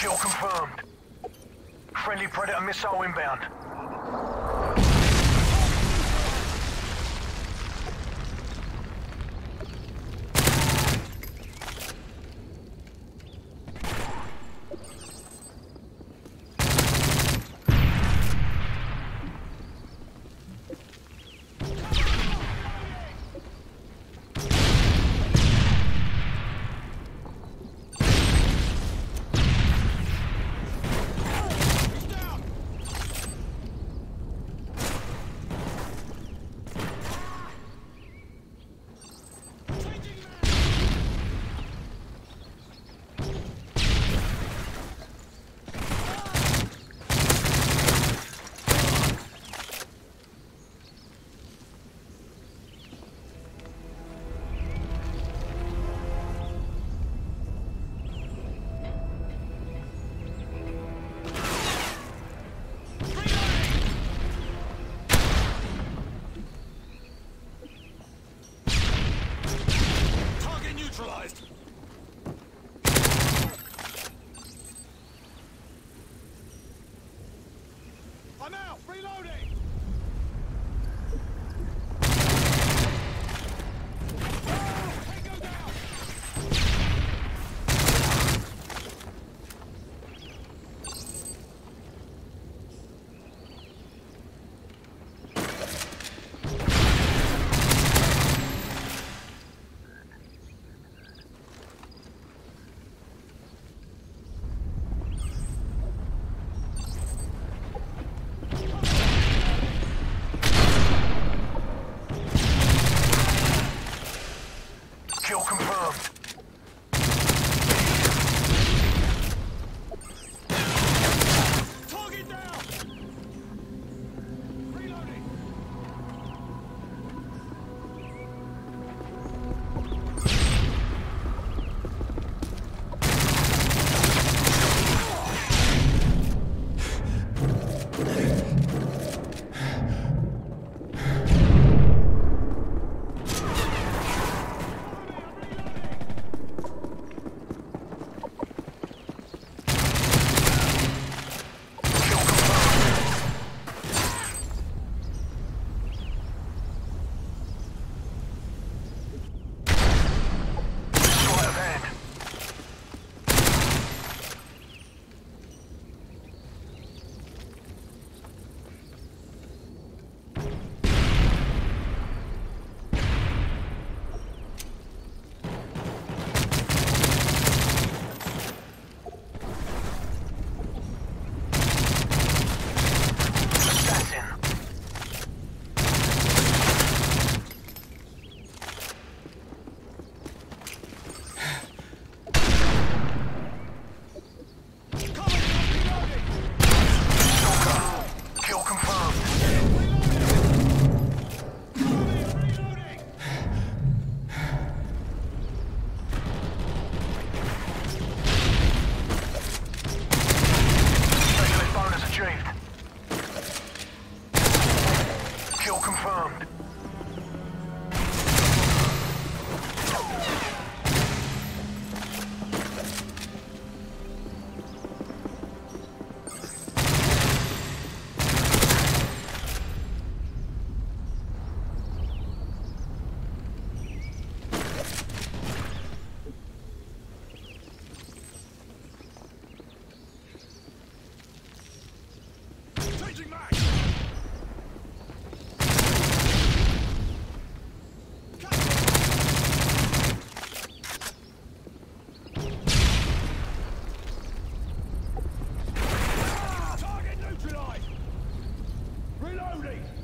Kill confirmed. Friendly Predator missile inbound. Ready.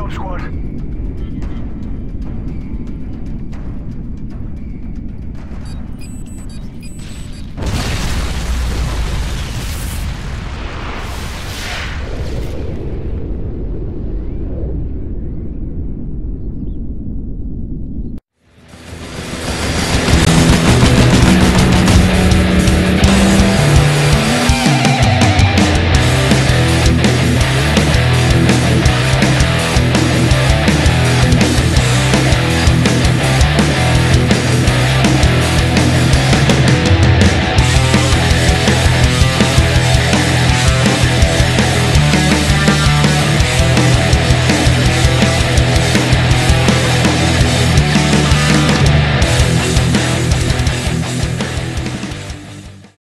Job Squad.